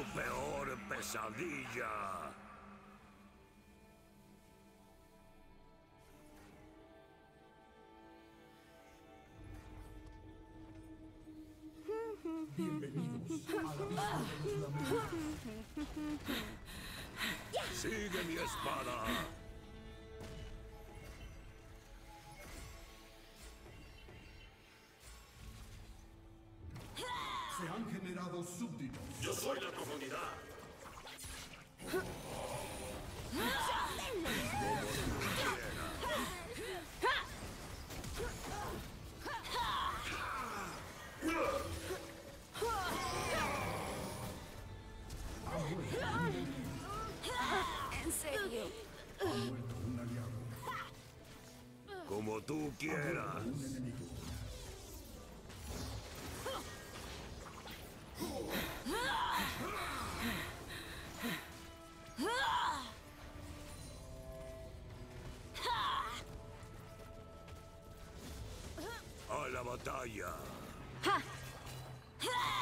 tu peor pesadilla. Bienvenidos a la Sigue mi espada. Yo soy la comunidad. A la batalla. Esto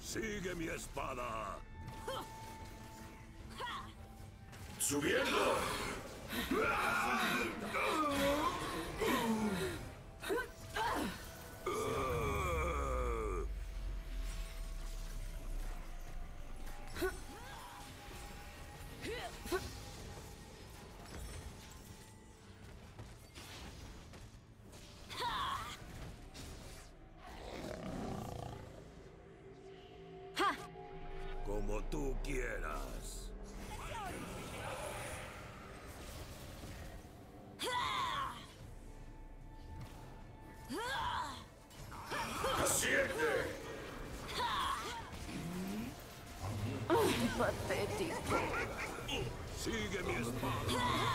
Sigue mi espada. ¡Subiendo! Tú quieras. ¡Asciende! Patético. Sigue mi espada.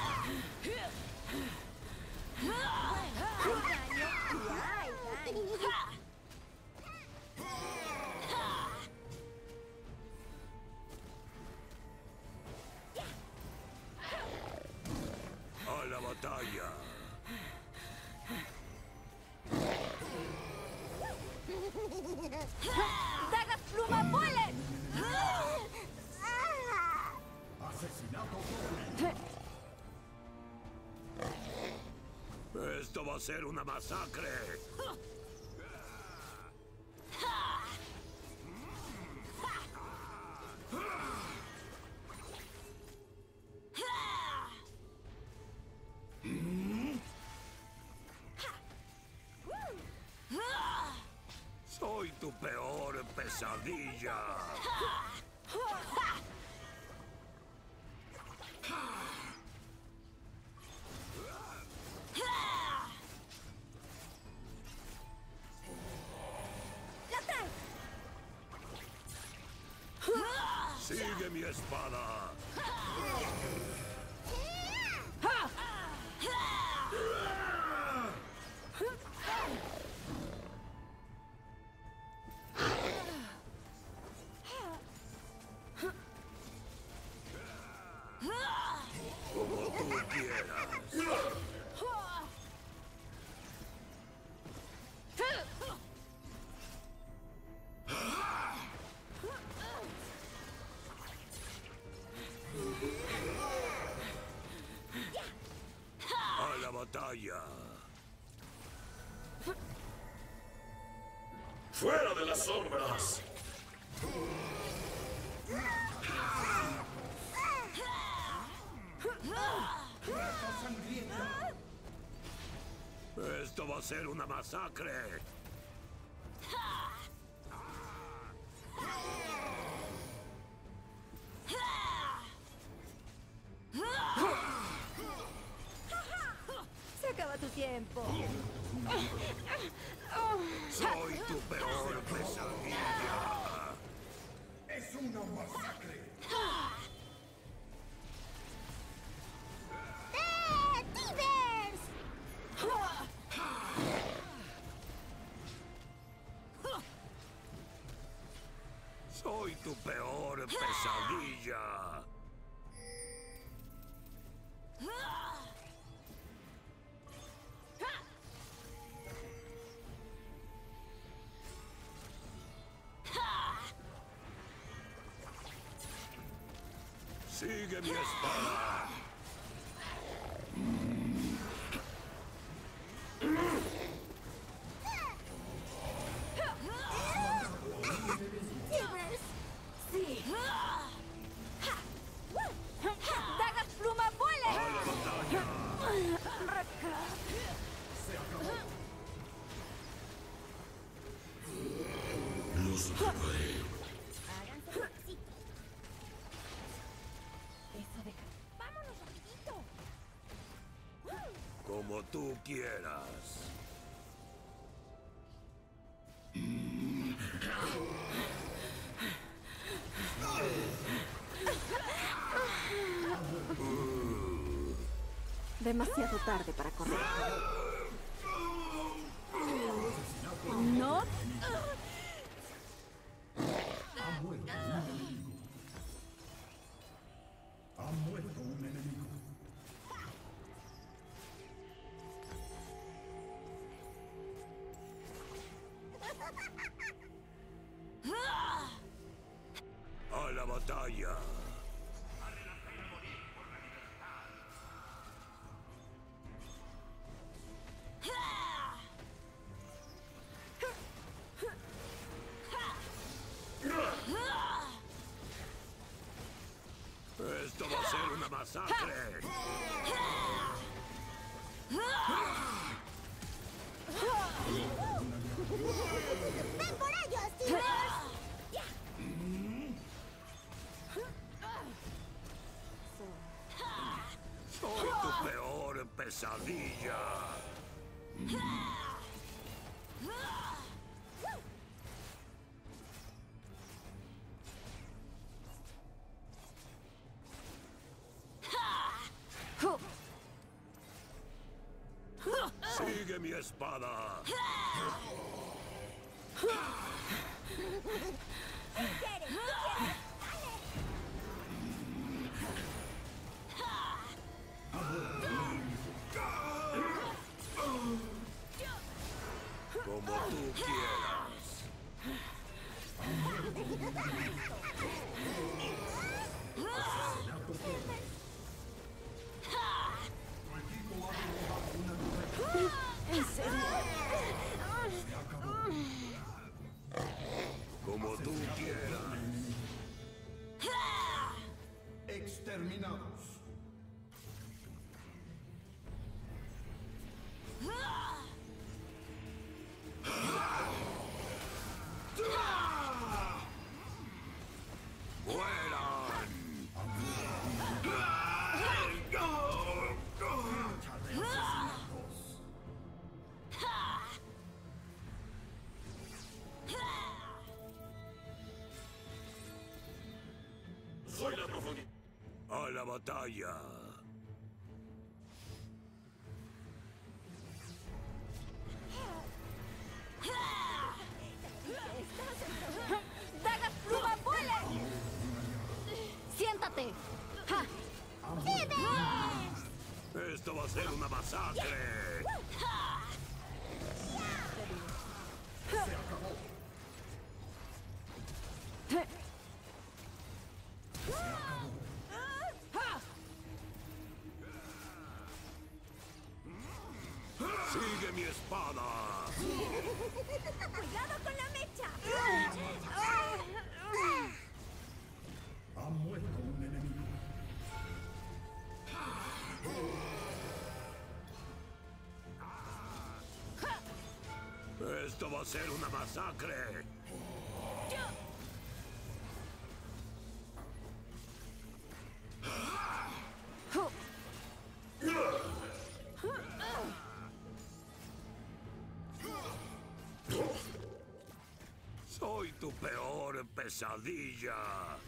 Batalla. ¡Dagas pluma, vuelen! Asesinato. Esto va a ser una masacre. Pesadilla. Sigue mi espada. ¡Fuera de las sombras! Esto va a ser una masacre. Tu peor pesadilla. Sigue mi espada. Demasiado tarde para correr. ¿No? Ha muerto un enemigo. Ha muerto un enemigo. A la batalla. Una masacre. ¡Ven por ellos! Soy tu peor pesadilla. Sigue mi espada. Como tú quieras. Como tú quieras. Exterminados. La batalla. ¡Dagas pluma vuelen! ¡Siéntate! ¡Ja! Esto va a ser una masacre. Va a ser una masacre. Soy tu peor pesadilla.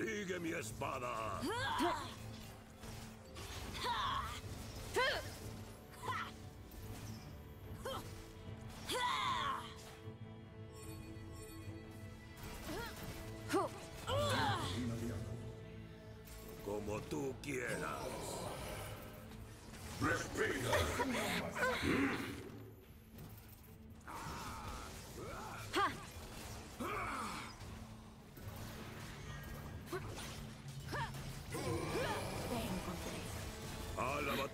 Sigue mi espada.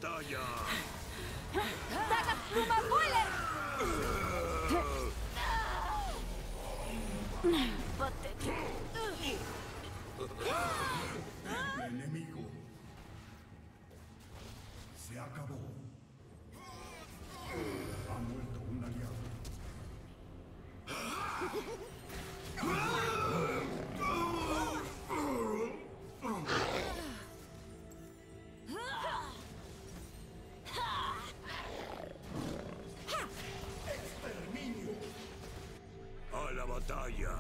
A la batalla. ¡Daga pluma Buller! Batalla.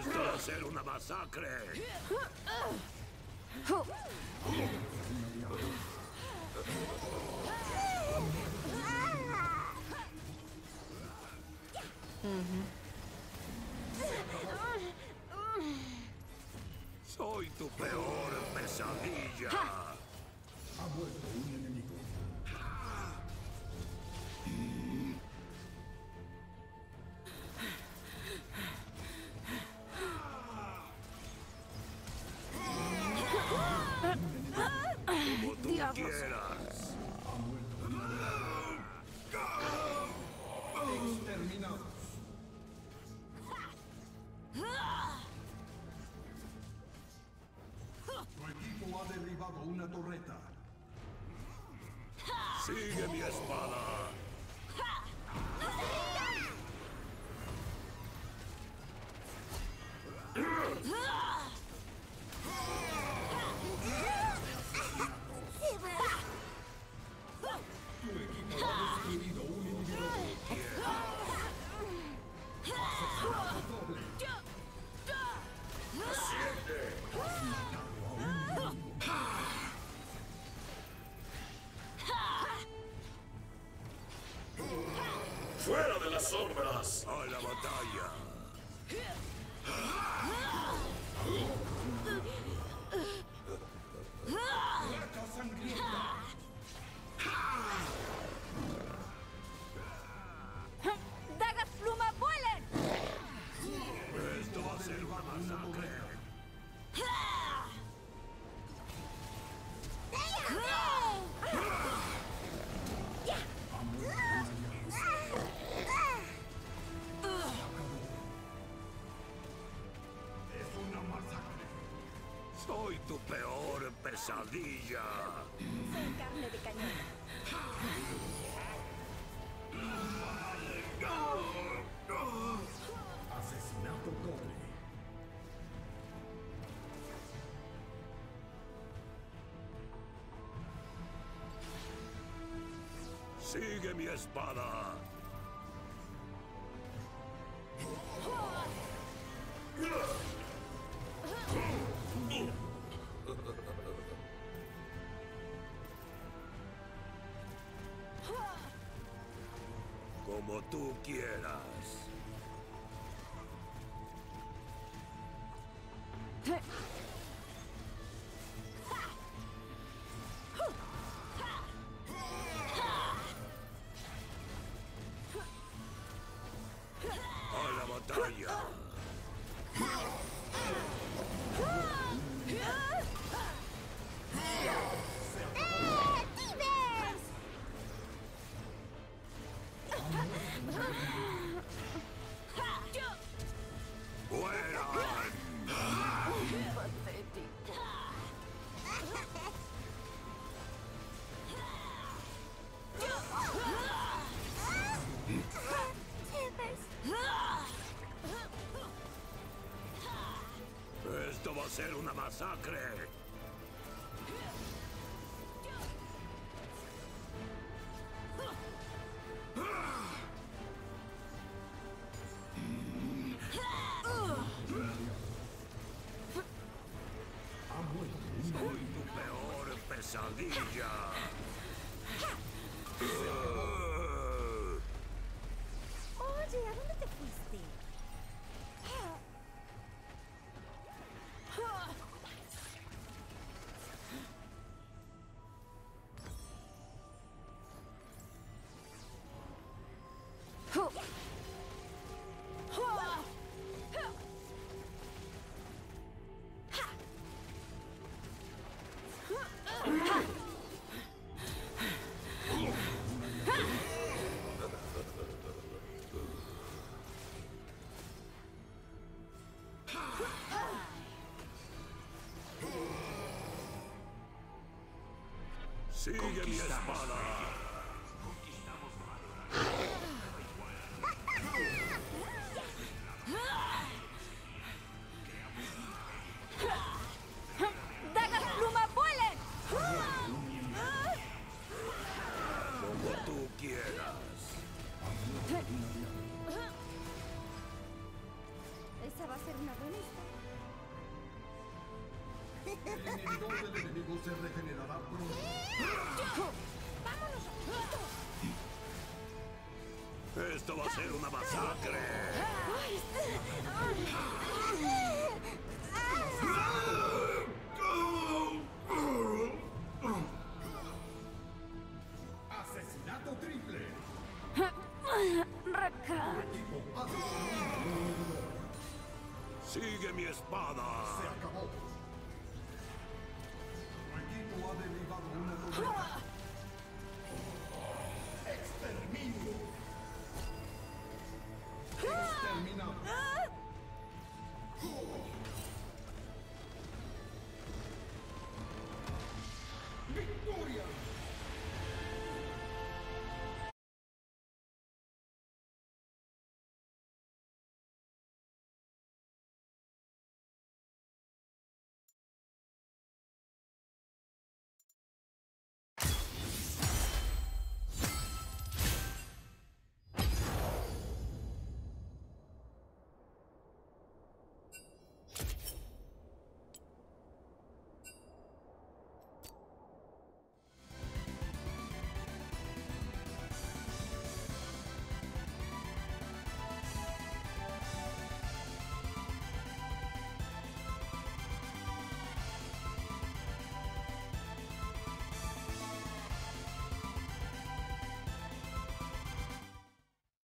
Esto va a ser una masacre. Soy Diablos. quieras. Ha muerto un aliado. Exterminados. Tu equipo ha derribado una torreta. Sigue mi espada. Fuera de las sombras. A la batalla. Va a ser una masacre. Sigue mi espada. Como tú quieras. Help! Masacre. Soy tu peor pesadilla. Una buena historia. El inhibidor del enemigo se regenerará una masacre. Asesinato triple. Rakan. Sigue mi espada. Se acabó. Tu equipo ha derribado una torreta.